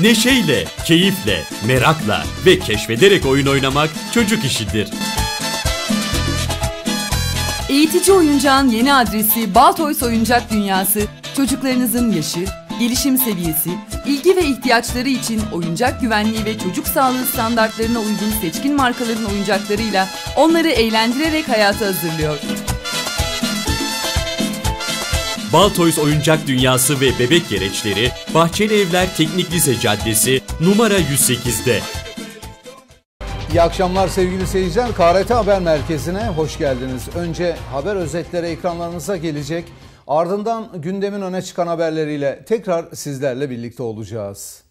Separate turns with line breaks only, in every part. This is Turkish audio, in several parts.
Neşeyle, keyifle, merakla ve keşfederek oyun oynamak çocuk işidir.
Eğitici oyuncağın yeni adresi Baltoys Oyuncak Dünyası, çocuklarınızın yaşı, gelişim seviyesi, ilgi ve ihtiyaçları için oyuncak güvenliği ve çocuk sağlığı standartlarına uygun seçkin markaların oyuncaklarıyla onları eğlendirerek hayata hazırlıyor.
Baltoys Oyuncak Dünyası ve Bebek Gereçleri, Bahçeli Evler Teknik Lise Caddesi, numara 108'de.
İyi akşamlar sevgili seyirciler. KRT Haber Merkezi'ne hoş geldiniz. Önce haber özetleri ekranlarınıza gelecek. Ardından gündemin öne çıkan haberleriyle tekrar sizlerle birlikte olacağız.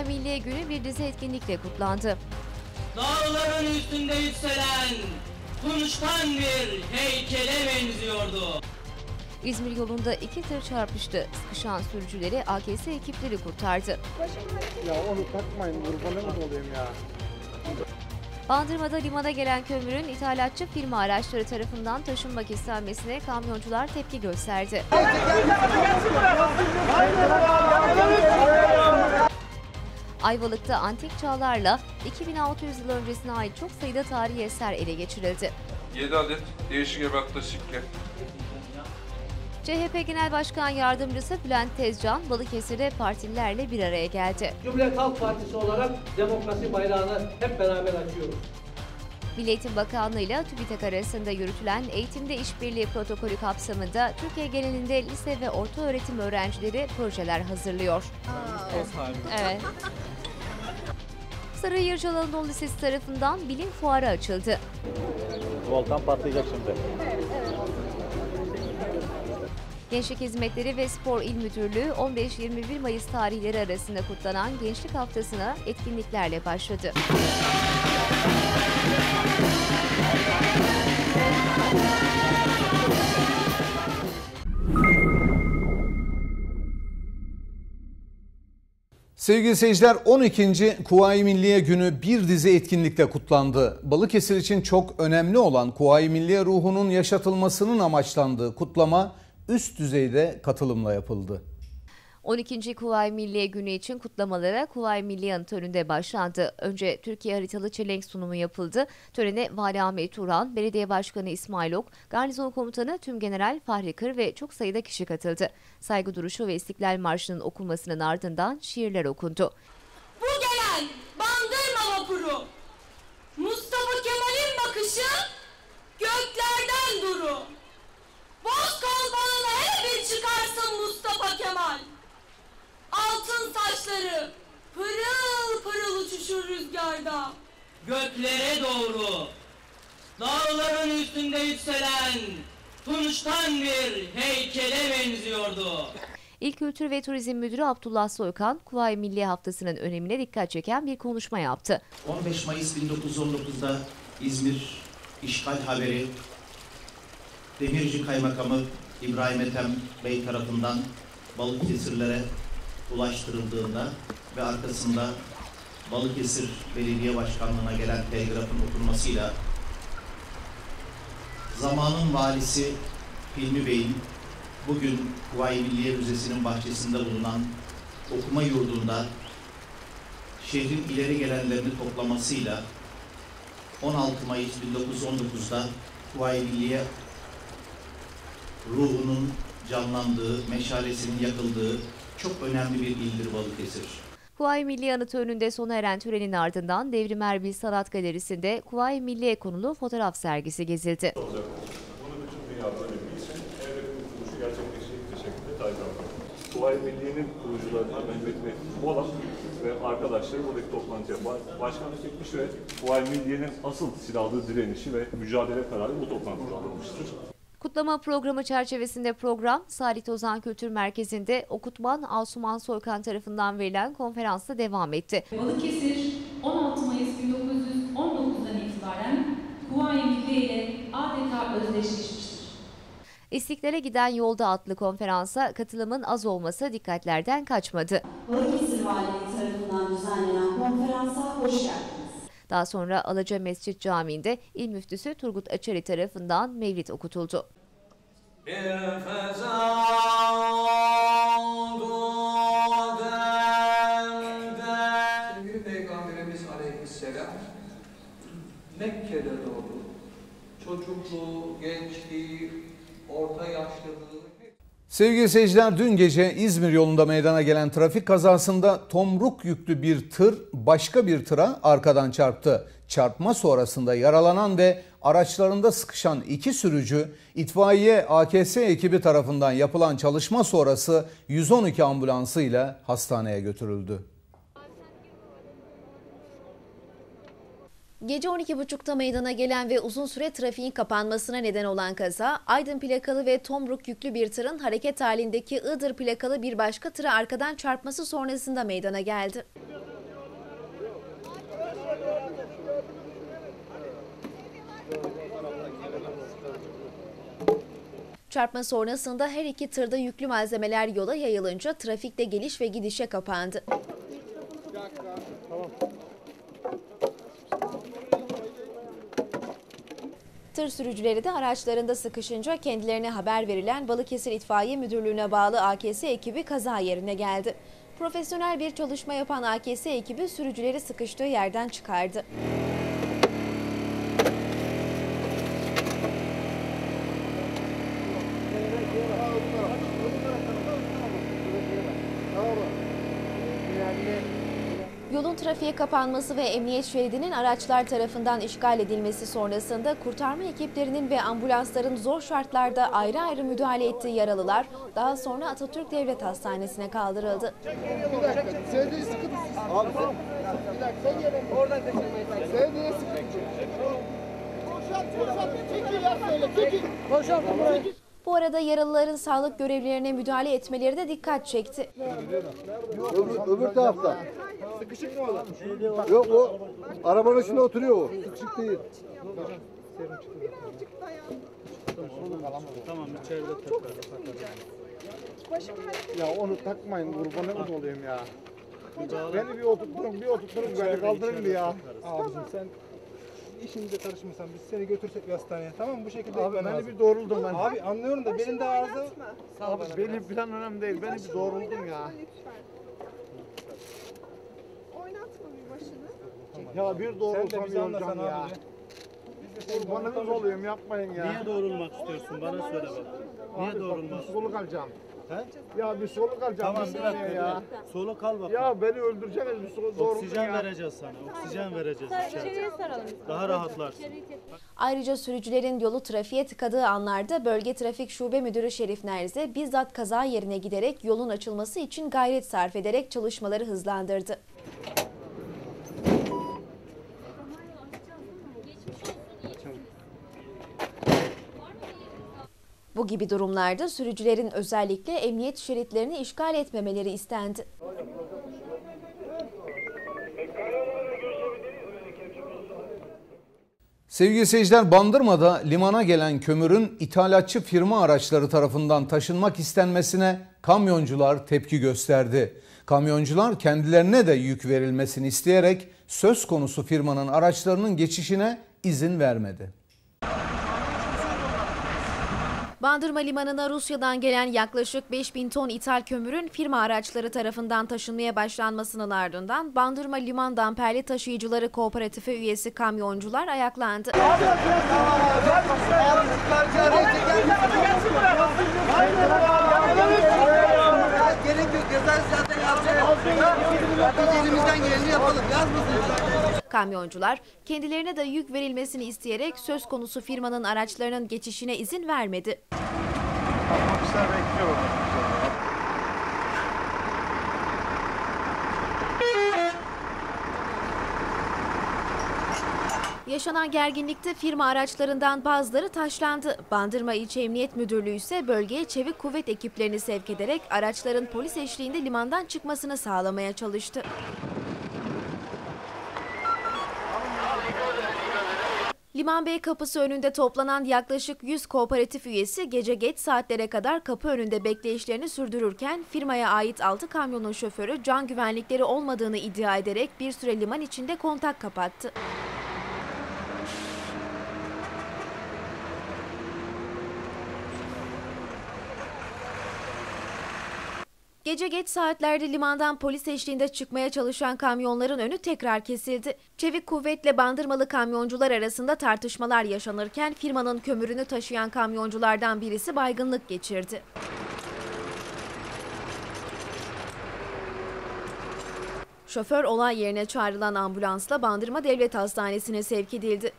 Kuvayi Milliye Günü bir dizi etkinlikle kutlandı.
Dağların üstünde yükselen Tunçtan bir heykele benziyordu.
İzmir yolunda iki tır çarpıştı. Sıkışan sürücüleri AKS ekipleri kurtardı.
Ya onu takmayın kurbanınız olayım ya.
Bandırma'da limana gelen kömürün ithalatçı firma araçları tarafından taşınmak istenmesine kamyoncular tepki gösterdi. Ayvalık'ta antik çağlarla 2600 yıl öncesine ait çok sayıda tarihi eser ele geçirildi.
7 adet değişik ebatta sikke.
CHP Genel Başkan Yardımcısı Bülent Tezcan, Balıkesir'de partililerle bir araya geldi.
Cumhuriyet Halk Partisi olarak demokrasi bayrağını hep beraber açıyoruz.
Milli Eğitim Bakanlığı ile TÜBİTAK arasında yürütülen eğitimde işbirliği protokolü kapsamında Türkiye genelinde lise ve orta öğretim öğrencileri projeler hazırlıyor. Evet. Sarıyer Anadolu Lisesi tarafından bilim fuarı açıldı.
Volkan patlayacak şimdi.
Gençlik Hizmetleri ve Spor İl Müdürlüğü 15-21 Mayıs tarihleri arasında kutlanan Gençlik Haftası'na etkinliklerle başladı.
Sevgili seyirciler 12. Kuvayi Milliye Günü bir dizi etkinlikle kutlandı. Balıkesir için çok önemli olan Kuvayi Milliye ruhunun yaşatılmasının amaçlandığı kutlama üst düzeyde katılımla yapıldı.
12. Kuvayi Milliye Günü için kutlamalara Kuvayi Milliye Anıt önünde başlandı. Önce Türkiye haritalı çelenk sunumu yapıldı. Törene Vali Ahmet Turan, Belediye Başkanı İsmail Ok, Garnizon Komutanı Tümgeneral Fahri Kır ve çok sayıda kişi katıldı. Saygı duruşu ve İstiklal Marşı'nın okunmasının ardından şiirler okundu.
Bu gelen bandırma vapuru, Mustafa Kemal'in bakışı göklerden duru. Boz çıkarsın Mustafa Kemal. Altın saçları pırıl pırıl uçuşur rüzgarda.
Göklere doğru dağların üstünde yükselen Tunçtan bir heykele benziyordu.
İl Kültür ve Turizm Müdürü Abdullah Soykan, Kuvayi Milliye Haftası'nın önemine dikkat çeken bir konuşma yaptı.
15 Mayıs 1919'da İzmir işgal haberi Demirci Kaymakamı İbrahim Ethem Bey tarafından Balıkesirlere ulaştırıldığında ve arkasında Balıkesir Belediye Başkanlığı'na gelen telgrafın okunmasıyla zamanın valisi Hilmi Bey'in bugün Kuvayi Milliye Müzesi'nin bahçesinde bulunan okuma yurdunda şehrin ileri gelenlerini toplamasıyla 16 Mayıs 1919'da Kuvayi Milliye ruhunun canlandığı, meşalesinin yakıldığı çok önemli bir ildir Balıkesir.
Kuvayi Milliye Anıtı önünde sona eren törenin ardından Devrim Erbil Sanat Galerisi'nde Kuvayi Milliye konulu fotoğraf sergisi gezildi.
Bunu bütün dünya böyle bilsin. Evet bu kuruluşu gerçekleşecek şekilde tayinlenmek. Kuvayi Milliye'nin kurucularından Mehmet Bey Mola ve arkadaşları buradaki toplantıya başkanlık etmiş ve Kuvayi Milliye'nin asıl silahlı direnişi ve mücadele kararı bu toplantıda alınmıştır.
Kutlama programı çerçevesinde program Salih Ozan Kültür Merkezi'nde okutman Asuman Soykan tarafından verilen konferansla devam etti.
Balıkesir 16 Mayıs 1919'dan itibaren Kuvayi Milliye ile adeta özdeşleşmiştir.
İstiklale giden yolda adlı konferansa katılımın az olması dikkatlerden kaçmadı.
Balıkesir Valiliği tarafından düzenlenen konferansa hoş geldiniz.
Daha sonra Alaca Mescit Camii'nde İl Müftüsü Turgut Açari tarafından mevlid okutuldu.
Sevgili Peygamberimiz Aleyhisselam Mekke'de doğdu. Çocukluğu, gençliği, orta yaşlılığı
Sevgili seyirciler dün gece İzmir yolunda meydana gelen trafik kazasında tomruk yüklü bir tır başka bir tıra arkadan çarptı. Çarpma sonrasında yaralanan ve araçlarında sıkışan iki sürücü itfaiye AKS ekibi tarafından yapılan çalışma sonrası 112 ambulansıyla hastaneye götürüldü.
Gece 12.30'da meydana gelen ve uzun süre trafiğin kapanmasına neden olan kaza, Aydın plakalı ve Tomruk yüklü bir tırın hareket halindeki Iğdır plakalı bir başka tıra arkadan çarpması sonrasında meydana geldi. Çarpma sonrasında her iki tırda yüklü malzemeler yola yayılınca trafikte geliş ve gidişe kapandı. Tır sürücüleri de araçlarında sıkışınca kendilerine haber verilen Balıkesir İtfaiye Müdürlüğü'ne bağlı AKS ekibi kaza yerine geldi. Profesyonel bir çalışma yapan AKS ekibi sürücüleri sıkıştığı yerden çıkardı. Yolun trafiğe kapanması ve emniyet şeridinin araçlar tarafından işgal edilmesi sonrasında kurtarma ekiplerinin ve ambulansların zor şartlarda ayrı ayrı müdahale ettiği yaralılar daha sonra Atatürk Devlet Hastanesi'ne kaldırıldı.
Koşar, koşar.
Bu arada yaralıların sağlık görevlilerine müdahale etmeleri de dikkat çekti.
Öbür, öbür tarafta. Sıkışık mı olan? Yok o arabanın içinde oturuyor o. Sıkışık değil.
Tamam içeride takar.
Ya onu takmayın kurbanınız olayım ya. Beni bir oturtturun, bir oturtturun beni kaldırın bir ya.
Abicim sen işimize karışmasan biz seni götürsek bir hastaneye tamam mı? Bu şekilde
Abi beni
lazım.
bir doğruldum ben.
Abi anlıyorum da benim de ağzım.
Abi benim falan önemli değil. Beni bir doğruldum ya.
Oynatma bir başını.
Ya bir doğrulsam yoracağım ya.
abi. Biz de seni
Kurbanınız olayım yapmayın ya.
Niye doğrulmak istiyorsun? Bana söyle bak. Niye doğrulmak
Bir soluk alacağım.
He?
Ya bir soluk alacağım.
Tamam
bir
dakika.
ya.
Soluk al bakalım.
Ya beni öldüreceksiniz bir soluk doğruldum
Oksijen
ya.
vereceğiz sana. Oksijen vereceğiz içeride.
saralım.
Daha rahatlarsın.
Ayrıca sürücülerin yolu trafiğe tıkadığı anlarda Bölge Trafik Şube Müdürü Şerif Nerze bizzat kaza yerine giderek yolun açılması için gayret sarf ederek çalışmaları hızlandırdı. Bu gibi durumlarda sürücülerin özellikle emniyet şeritlerini işgal etmemeleri istendi.
Sevgili seyirciler Bandırma'da limana gelen kömürün ithalatçı firma araçları tarafından taşınmak istenmesine kamyoncular tepki gösterdi. Kamyoncular kendilerine de yük verilmesini isteyerek söz konusu firmanın araçlarının geçişine izin vermedi.
Bandırma Limanı'na Rusya'dan gelen yaklaşık 5000 ton ithal kömürün firma araçları tarafından taşınmaya başlanmasının ardından Bandırma Liman Damperli Taşıyıcıları Kooperatifi üyesi kamyoncular ayaklandı.
Gerek yok yazar zaten. Biz elimizden geleni yapalım yazmasın.
Kamyoncular kendilerine de yük verilmesini isteyerek söz konusu firmanın araçlarının geçişine izin vermedi.
Bekliyor.
Yaşanan gerginlikte firma araçlarından bazıları taşlandı. Bandırma İlçe Emniyet Müdürlüğü ise bölgeye çevik kuvvet ekiplerini sevk ederek araçların polis eşliğinde limandan çıkmasını sağlamaya çalıştı. Liman Bey kapısı önünde toplanan yaklaşık 100 kooperatif üyesi gece geç saatlere kadar kapı önünde bekleyişlerini sürdürürken firmaya ait 6 kamyonun şoförü can güvenlikleri olmadığını iddia ederek bir süre liman içinde kontak kapattı. Gece geç saatlerde limandan polis eşliğinde çıkmaya çalışan kamyonların önü tekrar kesildi. Çevik kuvvetle bandırmalı kamyoncular arasında tartışmalar yaşanırken firmanın kömürünü taşıyan kamyonculardan birisi baygınlık geçirdi. Şoför olay yerine çağrılan ambulansla Bandırma Devlet Hastanesi'ne sevk edildi.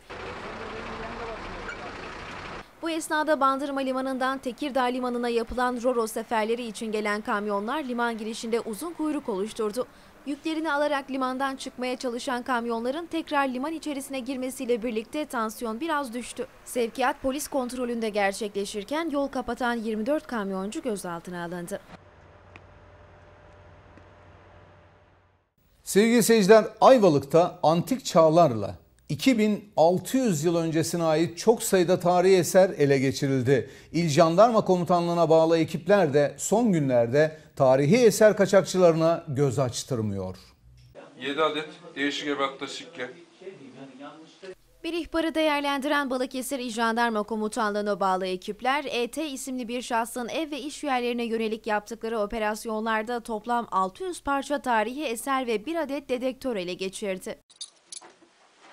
Bu esnada Bandırma Limanı'ndan Tekirdağ Limanı'na yapılan Roro seferleri için gelen kamyonlar liman girişinde uzun kuyruk oluşturdu. Yüklerini alarak limandan çıkmaya çalışan kamyonların tekrar liman içerisine girmesiyle birlikte tansiyon biraz düştü. Sevkiyat polis kontrolünde gerçekleşirken yol kapatan 24 kamyoncu gözaltına alındı.
Sevgili seyirciler Ayvalık'ta antik çağlarla 2600 yıl öncesine ait çok sayıda tarihi eser ele geçirildi. İl Jandarma Komutanlığı'na bağlı ekipler de son günlerde tarihi eser kaçakçılarına göz açtırmıyor.
7 adet değişik ebatta sikke.
Bir ihbarı değerlendiren Balıkesir İl Jandarma Komutanlığı'na bağlı ekipler, ET isimli bir şahsın ev ve iş yerlerine yönelik yaptıkları operasyonlarda toplam 600 parça tarihi eser ve bir adet dedektör ele geçirdi.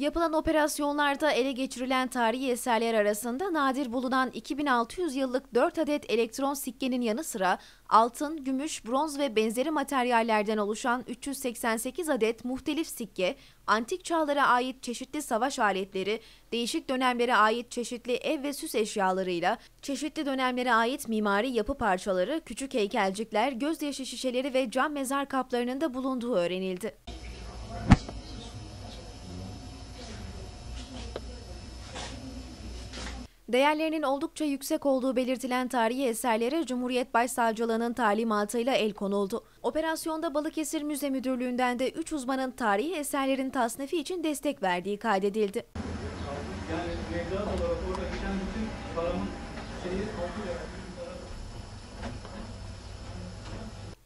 Yapılan operasyonlarda ele geçirilen tarihi eserler arasında nadir bulunan 2600 yıllık 4 adet elektron sikkenin yanı sıra altın, gümüş, bronz ve benzeri materyallerden oluşan 388 adet muhtelif sikke, antik çağlara ait çeşitli savaş aletleri, değişik dönemlere ait çeşitli ev ve süs eşyalarıyla, çeşitli dönemlere ait mimari yapı parçaları, küçük heykelcikler, gözyaşı şişeleri ve cam mezar kaplarının da bulunduğu öğrenildi. Değerlerinin oldukça yüksek olduğu belirtilen tarihi eserlere Cumhuriyet Başsavcılığı'nın talimatıyla el konuldu. Operasyonda Balıkesir Müze Müdürlüğü'nden de 3 uzmanın tarihi eserlerin tasnifi için destek verdiği kaydedildi.
Yani mevduat olarak orada geçen bütün paramın şeyi kontrol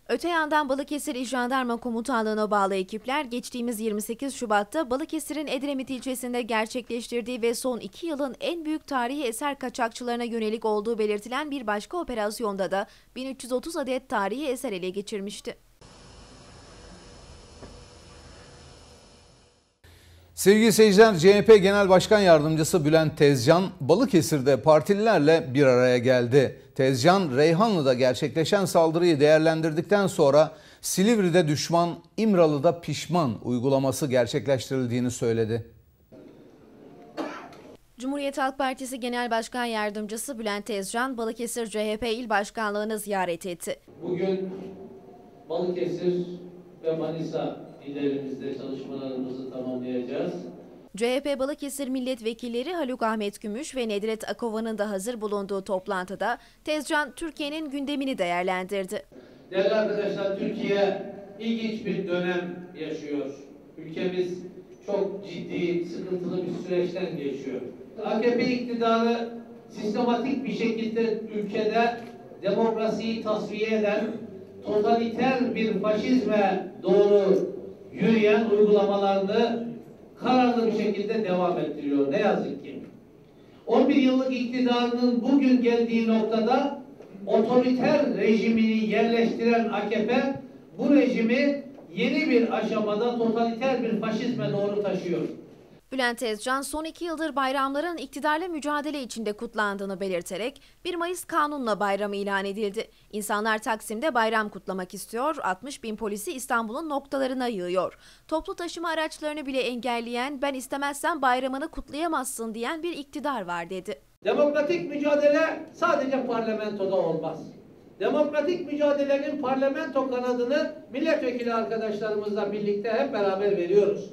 Öte yandan Balıkesir İl Jandarma Komutanlığı'na bağlı ekipler geçtiğimiz 28 Şubat'ta Balıkesir'in Edremit ilçesinde gerçekleştirdiği ve son iki yılın en büyük tarihi eser kaçakçılarına yönelik olduğu belirtilen bir başka operasyonda da 1330 adet tarihi eser ele geçirmişti.
Sevgili seyirciler, CHP Genel Başkan Yardımcısı Bülent Tezcan, Balıkesir'de partililerle bir araya geldi. Tezcan, Reyhanlı'da gerçekleşen saldırıyı değerlendirdikten sonra Silivri'de düşman, İmralı'da pişman uygulaması gerçekleştirildiğini söyledi.
Cumhuriyet Halk Partisi Genel Başkan Yardımcısı Bülent Tezcan, Balıkesir CHP İl Başkanlığı'nı ziyaret etti.
Bugün Balıkesir ve Manisa illerimizde çalışmalarımızı tamamlayacağız.
CHP Balıkesir milletvekilleri Haluk Ahmet Gümüş ve Nedret Akova'nın da hazır bulunduğu toplantıda Tezcan Türkiye'nin gündemini değerlendirdi.
Değerli arkadaşlar Türkiye ilginç bir dönem yaşıyor. Ülkemiz çok ciddi, sıkıntılı bir süreçten geçiyor. AKP iktidarı sistematik bir şekilde ülkede demokrasiyi tasfiye eden totaliter bir faşizme doğru yürüyen uygulamalarını kararlı bir şekilde devam ettiriyor. Ne yazık ki. 11 yıllık iktidarının bugün geldiği noktada otoriter rejimini yerleştiren AKP bu rejimi yeni bir aşamada totaliter bir faşizme doğru taşıyor.
Bülent Tezcan son iki yıldır bayramların iktidarla mücadele içinde kutlandığını belirterek 1 Mayıs kanunla bayram ilan edildi. İnsanlar Taksim'de bayram kutlamak istiyor, 60 bin polisi İstanbul'un noktalarına yığıyor. Toplu taşıma araçlarını bile engelleyen ben istemezsem bayramını kutlayamazsın diyen bir iktidar var dedi.
Demokratik mücadele sadece parlamentoda olmaz. Demokratik mücadelenin parlamento kanadını milletvekili arkadaşlarımızla birlikte hep beraber veriyoruz.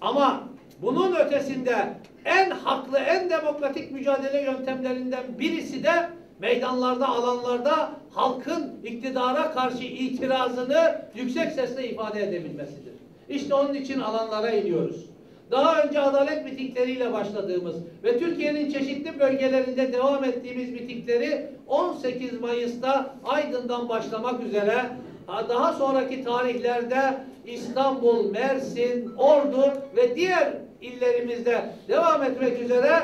Ama bunun ötesinde en haklı, en demokratik mücadele yöntemlerinden birisi de meydanlarda, alanlarda halkın iktidara karşı itirazını yüksek sesle ifade edebilmesidir. İşte onun için alanlara iniyoruz. Daha önce adalet mitingleriyle başladığımız ve Türkiye'nin çeşitli bölgelerinde devam ettiğimiz mitingleri 18 Mayıs'ta Aydın'dan başlamak üzere daha sonraki tarihlerde İstanbul, Mersin, Ordu ve diğer illerimizde devam etmek üzere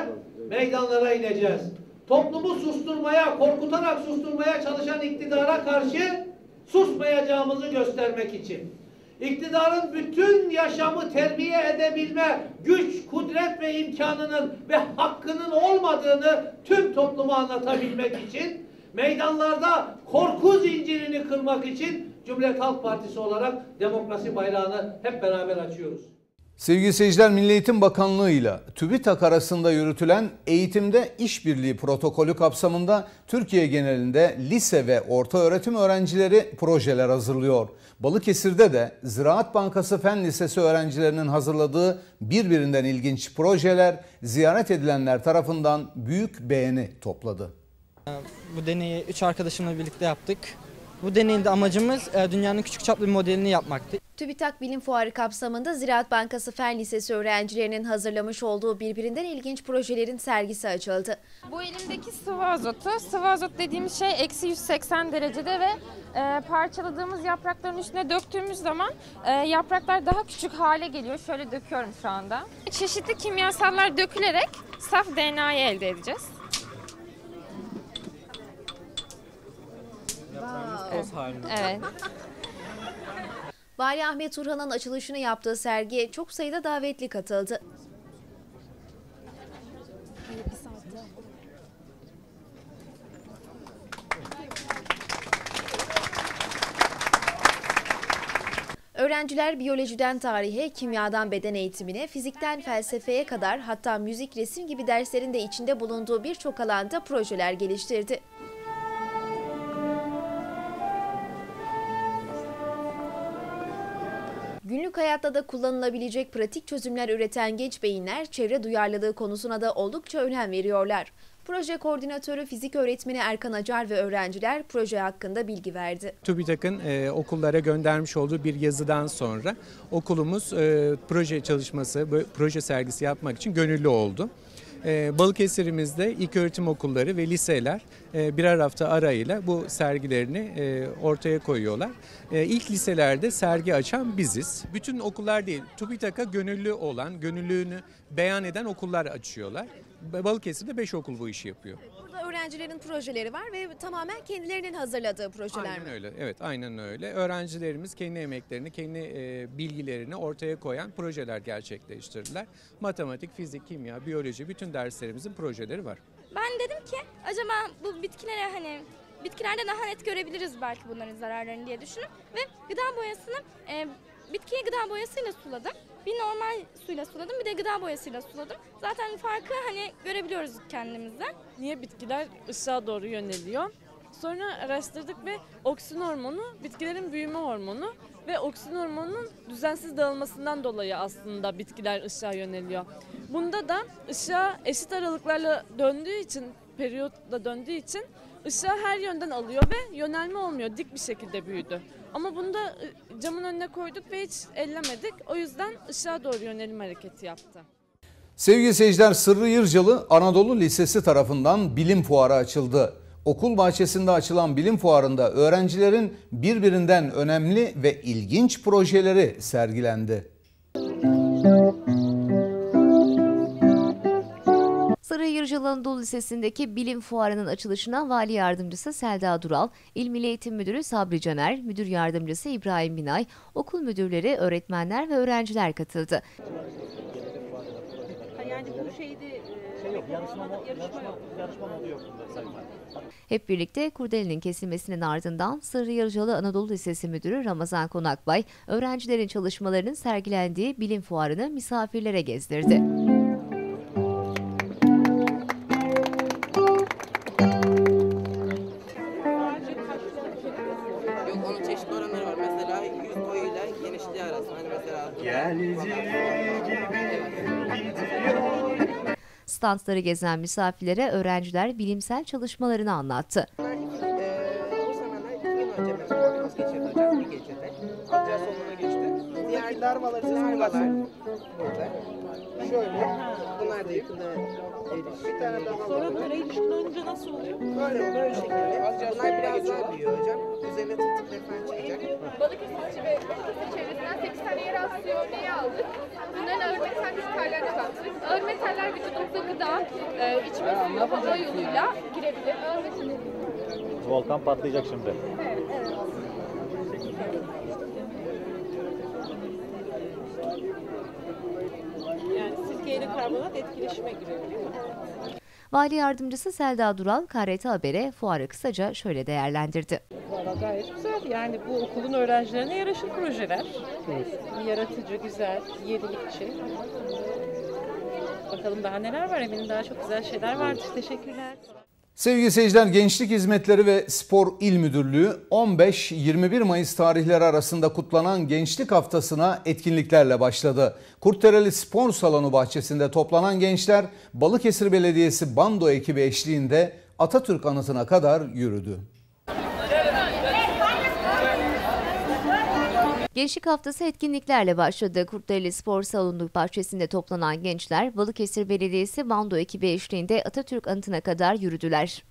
meydanlara ineceğiz. Toplumu susturmaya, korkutarak susturmaya çalışan iktidara karşı susmayacağımızı göstermek için. İktidarın bütün yaşamı terbiye edebilme güç, kudret ve imkanının ve hakkının olmadığını tüm topluma anlatabilmek için meydanlarda korku zincirini kırmak için Cumhuriyet Halk Partisi olarak demokrasi bayrağını hep beraber açıyoruz.
Sevgili seyirciler Milli Eğitim Bakanlığı ile TÜBİTAK arasında yürütülen eğitimde işbirliği protokolü kapsamında Türkiye genelinde lise ve orta öğretim öğrencileri projeler hazırlıyor. Balıkesir'de de Ziraat Bankası Fen Lisesi öğrencilerinin hazırladığı birbirinden ilginç projeler ziyaret edilenler tarafından büyük beğeni topladı.
Bu deneyi 3 arkadaşımla birlikte yaptık. Bu deneyin de amacımız e, dünyanın küçük çaplı bir modelini yapmaktı.
TÜBİTAK Bilim Fuarı kapsamında Ziraat Bankası Fen Lisesi öğrencilerinin hazırlamış olduğu birbirinden ilginç projelerin sergisi açıldı.
Bu elimdeki sıvı azotu. Sıvı azot dediğimiz şey eksi 180 derecede ve e, parçaladığımız yaprakların üstüne döktüğümüz zaman e, yapraklar daha küçük hale geliyor. Şöyle döküyorum şu anda. Çeşitli kimyasallar dökülerek saf DNA'yı elde edeceğiz. Evet.
Vali Ahmet Turhan'ın açılışını yaptığı sergiye çok sayıda davetli katıldı. Öğrenciler biyolojiden tarihe, kimyadan beden eğitimine, fizikten felsefeye kadar hatta müzik, resim gibi derslerin de içinde bulunduğu birçok alanda projeler geliştirdi. Günlük hayatta da kullanılabilecek pratik çözümler üreten genç beyinler çevre duyarlılığı konusuna da oldukça önem veriyorlar. Proje koordinatörü fizik öğretmeni Erkan Acar ve öğrenciler proje hakkında bilgi verdi.
TÜBİTAK'ın e, okullara göndermiş olduğu bir yazıdan sonra okulumuz e, proje çalışması, proje sergisi yapmak için gönüllü oldu. E, Balıkesir'imizde ilk öğretim okulları ve liseler e, birer hafta arayla bu sergilerini e, ortaya koyuyorlar. E, ilk liselerde sergi açan biziz. Bütün okullar değil, TÜBİTAK'a gönüllü olan, gönüllülüğünü beyan eden okullar açıyorlar. Balıkesir'de 5 okul bu işi yapıyor.
Öğrencilerin projeleri var ve tamamen kendilerinin hazırladığı projeler
Aynen
mi?
öyle. Evet, aynen öyle. Öğrencilerimiz kendi emeklerini, kendi e, bilgilerini ortaya koyan projeler gerçekleştirdiler. Matematik, fizik, kimya, biyoloji bütün derslerimizin projeleri var.
Ben dedim ki acaba bu bitkilere hani bitkilerde daha net görebiliriz belki bunların zararlarını diye düşünüp ve gıda boyasını e, bitkiyi gıda boyasıyla suladım. Bir normal suyla suladım bir de gıda boyasıyla suladım. Zaten farkı hani görebiliyoruz kendimizden.
Niye bitkiler ışığa doğru yöneliyor? Sonra araştırdık ve oksin hormonu bitkilerin büyüme hormonu ve oksin hormonunun düzensiz dağılmasından dolayı aslında bitkiler ışığa yöneliyor. Bunda da ışığa eşit aralıklarla döndüğü için, periyotla döndüğü için ışığı her yönden alıyor ve yönelme olmuyor. Dik bir şekilde büyüdü. Ama bunu da ı, camın önüne koyduk ve hiç ellemedik. O yüzden ışığa doğru yönelim hareketi yaptı.
Sevgili seyirciler Sırrı Yırcalı Anadolu Lisesi tarafından bilim fuarı açıldı. Okul bahçesinde açılan bilim fuarında öğrencilerin birbirinden önemli ve ilginç projeleri sergilendi.
Sarı Yırcalı Anadolu Lisesi'ndeki bilim fuarının açılışına Vali Yardımcısı Selda Dural, İl Milli Eğitim Müdürü Sabri Caner, Müdür Yardımcısı İbrahim Binay, okul müdürleri, öğretmenler ve öğrenciler katıldı.
Yani bu şeyde şey yok, yarışma, yarışma yok.
Yarışma modu yok
Hep birlikte kurdelinin kesilmesinin ardından Sırrı Yarıcalı Anadolu Lisesi Müdürü Ramazan Konakbay, öğrencilerin çalışmalarının sergilendiği bilim fuarını misafirlere gezdirdi. Standları gezen misafirlere öğrenciler bilimsel çalışmalarını anlattı.
bu Larvalar, larvalar burada. Şöyle. Bunlar da yakında erişiyor. Bir tane daha Sonra böyle ilişkin olunca nasıl oluyor? Böyle, böyle şekilde. Bunlar biraz daha büyüyor hocam. Üzerine tırtıkları falan çıkacak.
Balıkesir ve Balıkesir çevresinden 8 tane yeraltı COD'yi aldık. Bunların ağır metal kriterlerine baktık. Ağır metaller vücudumuza gıda, e, içme suyu, hava yoluyla girebilir. Ağır metaller
Volkan patlayacak şimdi.
Evet, evet.
Yani sirke ile karbonat etkileşime giriyor değil mi?
Vali yardımcısı Selda Dural, KRT Haber'e fuarı kısaca şöyle değerlendirdi.
Valla gayet güzel. Yani bu okulun öğrencilerine yaraşır projeler. Yaratıcı, güzel, yenilikçi. Bakalım daha neler var eminim daha çok güzel şeyler vardır. Teşekkürler.
Sevgili seyirciler Gençlik Hizmetleri ve Spor İl Müdürlüğü 15-21 Mayıs tarihleri arasında kutlanan Gençlik Haftası'na etkinliklerle başladı. Kurtdereli Spor Salonu bahçesinde toplanan gençler Balıkesir Belediyesi Bando ekibi eşliğinde Atatürk anıtına kadar yürüdü.
Gençlik Haftası etkinliklerle başladı. Kurtdereli Spor Salonu bahçesinde toplanan gençler Balıkesir Belediyesi Bando ekibi eşliğinde Atatürk anıtına kadar yürüdüler.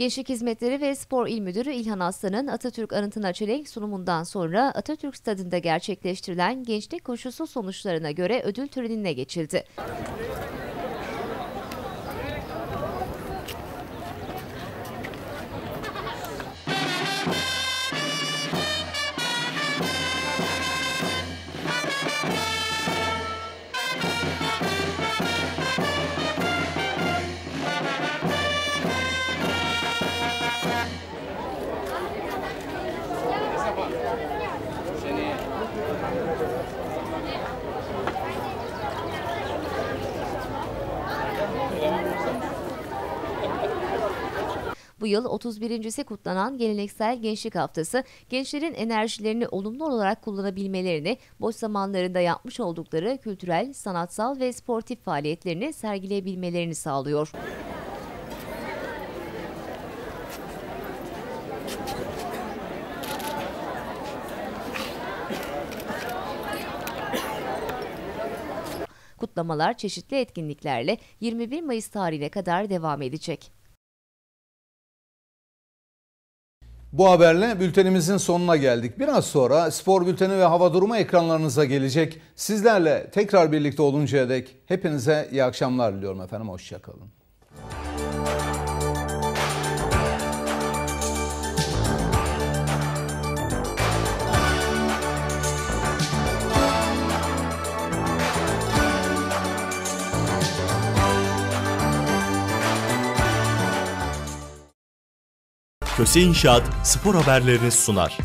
Gençlik Hizmetleri ve Spor İl Müdürü İlhan Aslan'ın Atatürk Anıtı'na çelenk sunumundan sonra Atatürk Stadı'nda gerçekleştirilen gençlik koşusu sonuçlarına göre ödül törenine geçildi. Yıl 31.si kutlanan geleneksel Gençlik Haftası, gençlerin enerjilerini olumlu olarak kullanabilmelerini, boş zamanlarında yapmış oldukları kültürel, sanatsal ve sportif faaliyetlerini sergileyebilmelerini sağlıyor. Kutlamalar çeşitli etkinliklerle 21 Mayıs tarihine kadar devam edecek.
Bu haberle bültenimizin sonuna geldik. Biraz sonra spor bülteni ve hava durumu ekranlarınıza gelecek. Sizlerle tekrar birlikte oluncaya dek hepinize iyi akşamlar diliyorum efendim. Hoşçakalın.
Köse İnşaat spor haberlerini sunar.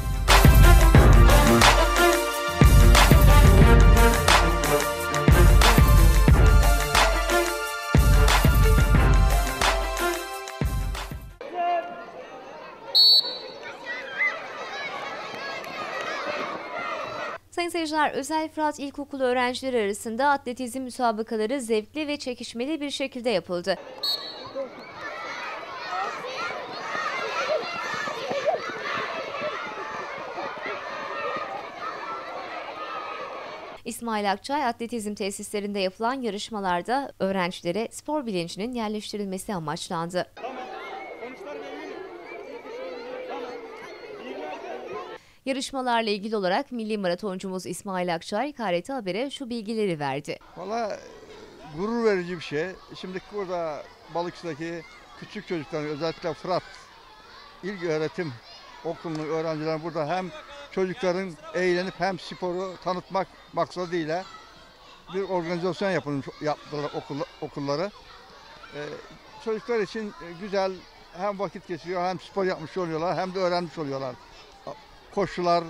Sayın seyirciler, Özel Fırat İlkokulu öğrencileri arasında atletizm müsabakaları zevkli ve çekişmeli bir şekilde yapıldı. İsmail Akçay atletizm tesislerinde yapılan yarışmalarda öğrencilere spor bilincinin yerleştirilmesi amaçlandı. Yarışmalarla ilgili olarak milli maratoncumuz İsmail Akçay KRT Haber'e şu bilgileri verdi.
Valla gurur verici bir şey. Şimdi burada Balıkesir'deki küçük çocukların özellikle Fırat İlk Öğretim Okulu'nun öğrenciler burada hem çocukların eğlenip hem sporu tanıtmak maksadıyla bir organizasyon yapılmış, yaptılar okul, okulları. Ee, çocuklar için güzel hem vakit geçiriyor hem spor yapmış oluyorlar hem de öğrenmiş oluyorlar. Koşular,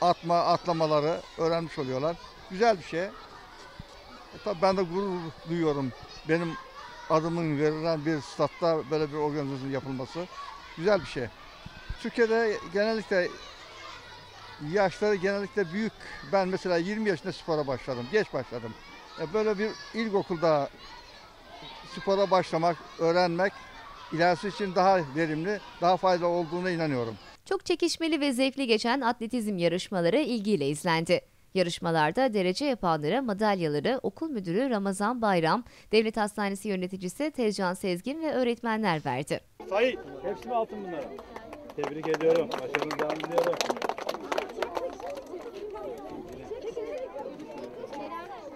atma, atlamaları öğrenmiş oluyorlar. Güzel bir şey. Tabii ben de gurur duyuyorum. Benim adımın verilen bir statta böyle bir organizasyon yapılması güzel bir şey. Türkiye'de genellikle yaşları genellikle büyük. Ben mesela 20 yaşında spora başladım. Geç başladım. E, Böyle bir ilkokulda spora başlamak, öğrenmek ilerisi için daha verimli, daha faydalı olduğuna inanıyorum.
Çok çekişmeli ve zevkli geçen atletizm yarışmaları ilgiyle izlendi. Yarışmalarda derece yapanlara madalyaları okul müdürü Ramazan Bayram, devlet hastanesi yöneticisi Tezcan Sezgin ve öğretmenler verdi.
Sayın, hepsi mi altın bunlar? Tebrik ediyorum. Başarınız devam diliyorum.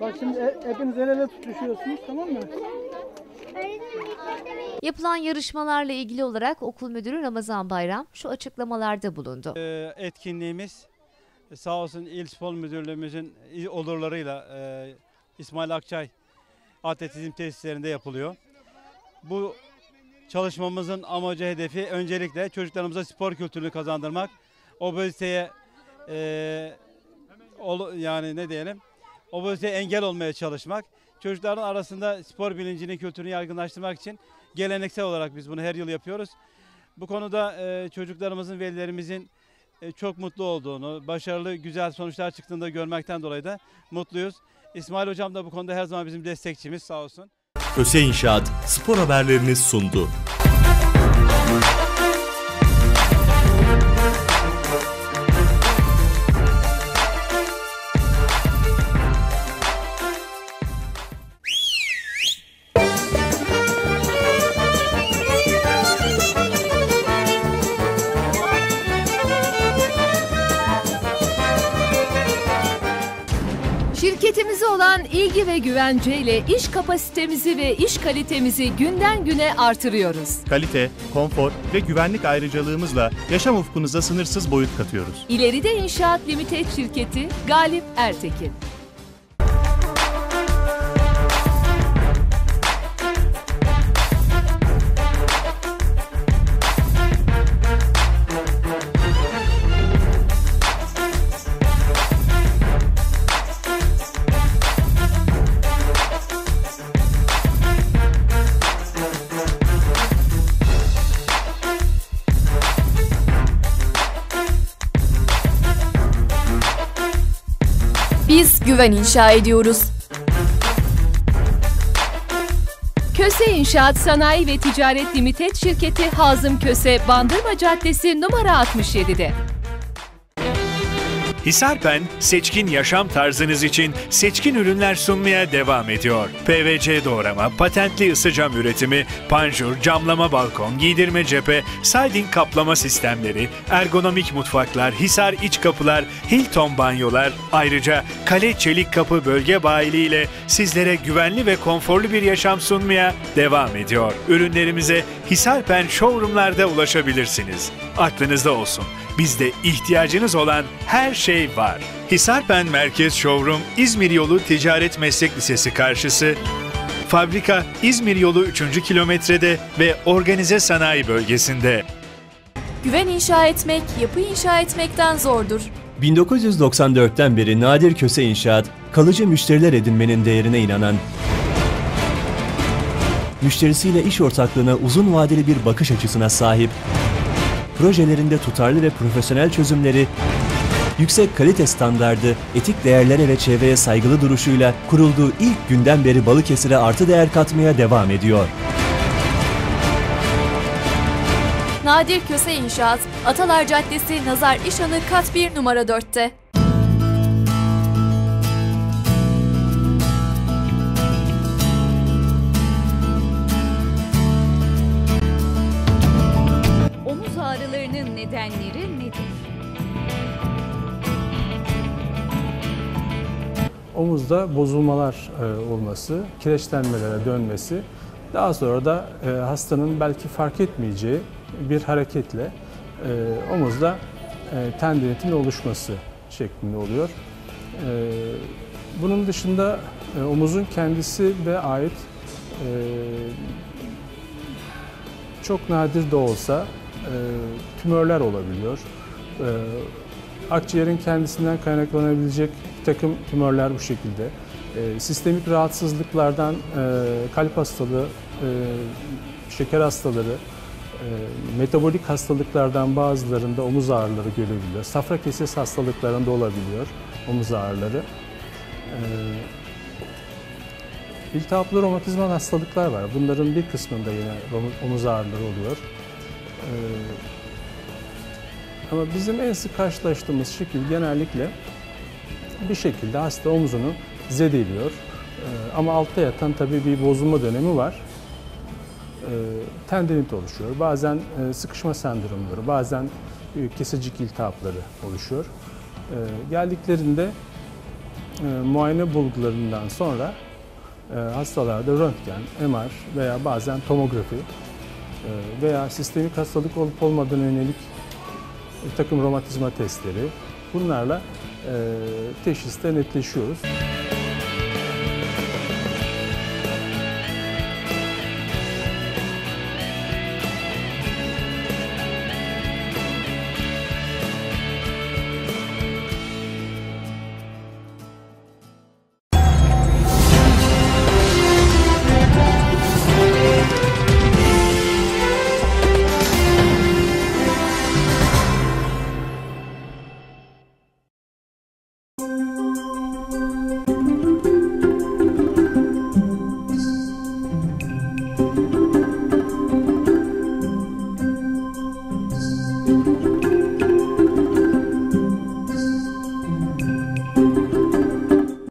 Bak şimdi he- hepiniz el ele tutuşuyorsunuz tamam mı?
Yapılan yarışmalarla ilgili olarak okul müdürü Ramazan Bayram şu açıklamalarda bulundu.
Ee, etkinliğimiz e, sağ olsun İl Spor Müdürlüğümüzün olurlarıyla e, İsmail Akçay atletizm tesislerinde yapılıyor. Bu çalışmamızın amacı hedefi öncelikle çocuklarımıza spor kültürünü kazandırmak. Obeziteye e, ol- yani ne diyelim obeziteye engel olmaya çalışmak. Çocukların arasında spor bilincini, kültürünü yaygınlaştırmak için geleneksel olarak biz bunu her yıl yapıyoruz. Bu konuda e, çocuklarımızın, velilerimizin e, çok mutlu olduğunu, başarılı, güzel sonuçlar çıktığında görmekten dolayı da mutluyuz. İsmail Hocam da bu konuda her zaman bizim destekçimiz sağ olsun.
Öse İnşaat spor haberlerini sundu.
Olan ilgi ve güvenceyle iş kapasitemizi ve iş kalitemizi günden güne artırıyoruz.
Kalite, konfor ve güvenlik ayrıcalığımızla yaşam ufkunuza sınırsız boyut katıyoruz.
İleride İnşaat Limited şirketi Galip Ertekin.
Güven inşa ediyoruz.
Köse İnşaat Sanayi ve Ticaret Limited şirketi Hazım Köse Bandırma Caddesi numara 67'de.
Hisarpen, seçkin yaşam tarzınız için seçkin ürünler sunmaya devam ediyor. PVC doğrama, patentli ısı cam üretimi, panjur, camlama balkon, giydirme cephe, siding kaplama sistemleri, ergonomik mutfaklar, Hisar iç kapılar, Hilton banyolar, ayrıca Kale Çelik Kapı bölge bayiliği ile sizlere güvenli ve konforlu bir yaşam sunmaya devam ediyor. Ürünlerimize Hisarpen showroomlarda ulaşabilirsiniz. Aklınızda olsun. Bizde ihtiyacınız olan her şey var. Hisarpen Merkez Showroom İzmir Yolu Ticaret Meslek Lisesi karşısı. Fabrika İzmir Yolu 3. kilometrede ve organize sanayi bölgesinde.
Güven inşa etmek, yapı inşa etmekten zordur.
1994'ten beri Nadir Köse İnşaat, kalıcı müşteriler edinmenin değerine inanan, müşterisiyle iş ortaklığına uzun vadeli bir bakış açısına sahip, projelerinde tutarlı ve profesyonel çözümleri, yüksek kalite standardı, etik değerlere ve çevreye saygılı duruşuyla kurulduğu ilk günden beri Balıkesir'e artı değer katmaya devam ediyor.
Nadir Köse İnşaat, Atalar Caddesi Nazar İşanı kat 1 numara 4'te.
Omuzda bozulmalar e, olması, kireçlenmelere dönmesi, daha sonra da e, hastanın belki fark etmeyeceği bir hareketle e, omuzda tendinitin oluşması şeklinde oluyor. Bunun dışında omuzun kendisi de ait çok nadir de olsa tümörler olabiliyor. Akciğerin kendisinden kaynaklanabilecek takım tümörler bu şekilde E, sistemik rahatsızlıklardan e, kalp hastalığı, e, şeker hastaları, e, metabolik hastalıklardan bazılarında omuz ağrıları görebiliyor. Safra kesesi hastalıklarında olabiliyor omuz ağrıları. E, İltihaplı romatizmal hastalıklar var. Bunların bir kısmında yine omuz ağrıları oluyor. Ee, ama bizim en sık karşılaştığımız şekil genellikle bir şekilde hasta omuzunu zedeliyor. Ee, ama altta yatan tabii bir bozulma dönemi var. Ee, tendinit oluşuyor. Bazen e, sıkışma sendromları, bazen e, kesicik iltihapları oluşuyor. Ee, geldiklerinde e, muayene bulgularından sonra hastalarda röntgen, MR veya bazen tomografi veya sistemik hastalık olup olmadığına yönelik bir takım romatizma testleri bunlarla teşhiste netleşiyoruz.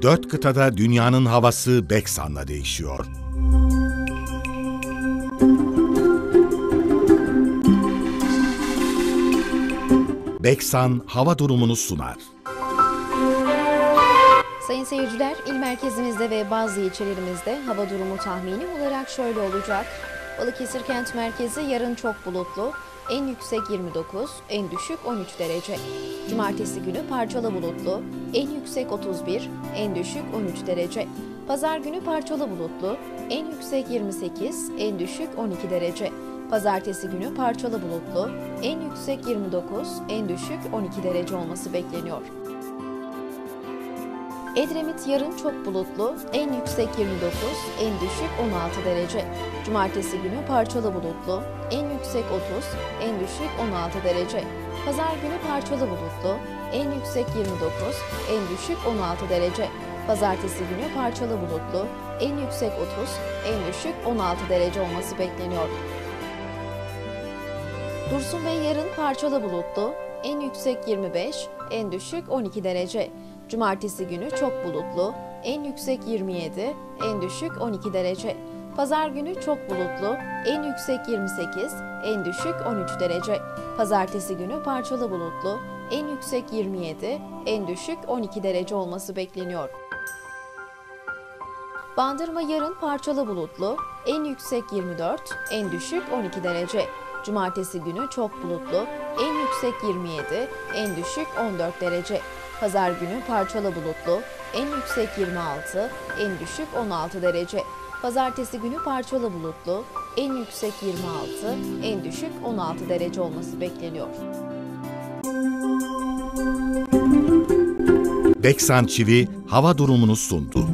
Dört kıtada dünyanın havası Beksan'la değişiyor. Beksan hava durumunu sunar.
Sayın seyirciler, il merkezimizde ve bazı ilçelerimizde hava durumu tahmini olarak şöyle olacak. Balıkesir kent merkezi yarın çok bulutlu, en yüksek 29, en düşük 13 derece. Cumartesi günü parçalı bulutlu, en yüksek 31, en düşük 13 derece. Pazar günü parçalı bulutlu, en yüksek 28, en düşük 12 derece. Pazartesi günü parçalı bulutlu, en yüksek 29, en düşük 12 derece olması bekleniyor. Edremit yarın çok bulutlu, en yüksek 29, en düşük 16 derece. Cumartesi günü parçalı bulutlu, en yüksek 30, en düşük 16 derece. Pazar günü parçalı bulutlu, en yüksek 29, en düşük 16 derece. Pazartesi günü parçalı bulutlu, en yüksek 30, en düşük 16 derece olması bekleniyor. Dursun Bey yarın parçalı bulutlu, en yüksek 25, en düşük 12 derece. Cumartesi günü çok bulutlu, en yüksek 27, en düşük 12 derece. Pazar günü çok bulutlu, en yüksek 28, en düşük 13 derece. Pazartesi günü parçalı bulutlu, en yüksek 27, en düşük 12 derece olması bekleniyor. Bandırma yarın parçalı bulutlu, en yüksek 24, en düşük 12 derece. Cumartesi günü çok bulutlu, en yüksek 27, en düşük 14 derece. Pazar günü parçalı bulutlu, en yüksek 26, en düşük 16 derece. Pazartesi günü parçalı bulutlu, en yüksek 26, en düşük 16 derece olması bekleniyor.
Beksan Çivi hava durumunu sundu.